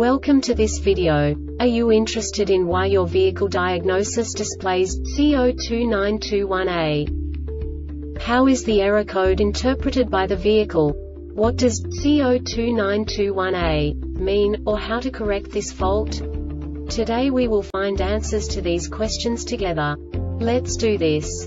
Welcome to this video. Are you interested in why your vehicle diagnosis displays C02921A? How is the error code interpreted by the vehicle? What does C02921A mean, or how to correct this fault? Today we will find answers to these questions together. Let's do this.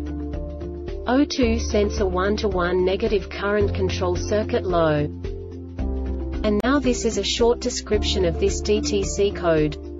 O2 sensor 1-to-1 negative current control circuit low. And now this is a short description of this DTC code.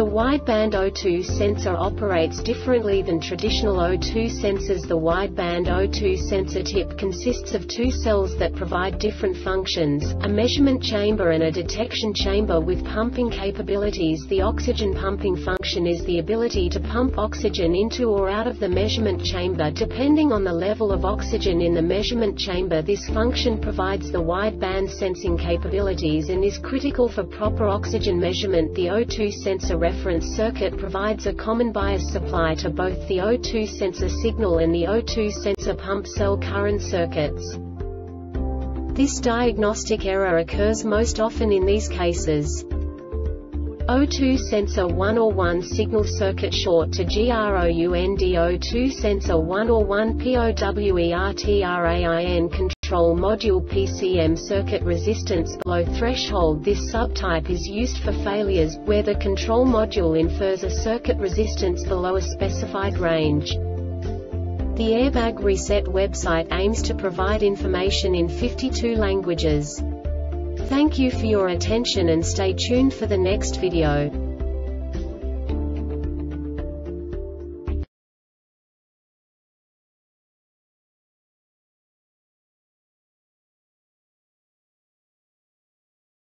The wideband O2 sensor operates differently than traditional O2 sensors. The wideband O2 sensor tip consists of two cells that provide different functions, a measurement chamber and a detection chamber with pumping capabilities. The oxygen pumping function is the ability to pump oxygen into or out of the measurement chamber depending on the level of oxygen in the measurement chamber. This function provides the wideband sensing capabilities and is critical for proper oxygen measurement. The O2 sensor reference circuit provides a common bias supply to both the O2 sensor signal and the O2 sensor pump cell current circuits. This diagnostic error occurs most often in these cases. O2 sensor 1 or 1 signal circuit short to GROUND O2 sensor 1 or 1 POWERTRAIN control module PCM circuit resistance below threshold This subtype is used for failures, where the control module infers a circuit resistance below a specified range. The Airbag Reset website aims to provide information in 52 languages. Thank you for your attention and stay tuned for the next video.